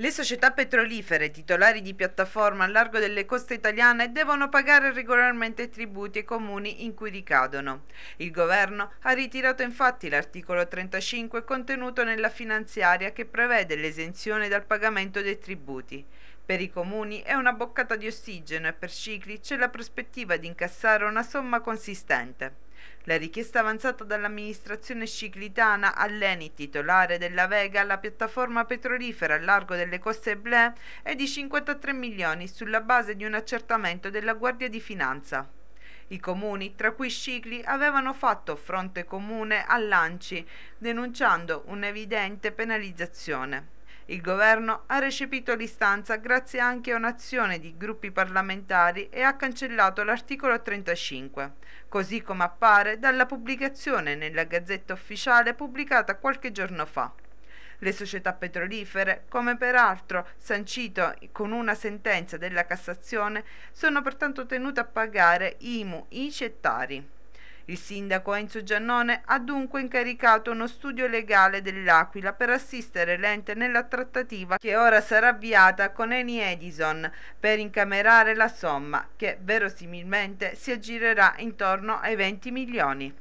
Le società petrolifere titolari di piattaforma a largo delle coste italiane devono pagare regolarmente tributi ai comuni in cui ricadono. Il governo ha ritirato infatti l'articolo 35 contenuto nella finanziaria che prevede l'esenzione dal pagamento dei tributi. Per i comuni è una boccata di ossigeno e per Cicli c'è la prospettiva di incassare una somma consistente. La richiesta avanzata dall'amministrazione sciclitana all'ENI, titolare della Vega, la piattaforma petrolifera a largo delle coste Blé, è di 53 milioni sulla base di un accertamento della Guardia di Finanza. I comuni, tra cui Scicli, avevano fatto fronte comune all'Anci, denunciando un'evidente penalizzazione. Il governo ha recepito l'istanza grazie anche a un'azione di gruppi parlamentari e ha cancellato l'articolo 35, così come appare dalla pubblicazione nella Gazzetta Ufficiale pubblicata qualche giorno fa. Le società petrolifere, come peraltro sancito con una sentenza della Cassazione, sono pertanto tenute a pagare IMU, ICI e Tari. Il sindaco Enzo Giannone ha dunque incaricato uno studio legale dell'Aquila per assistere l'ente nella trattativa che ora sarà avviata con Eni Edison per incamerare la somma che verosimilmente si aggirerà intorno ai 20 milioni.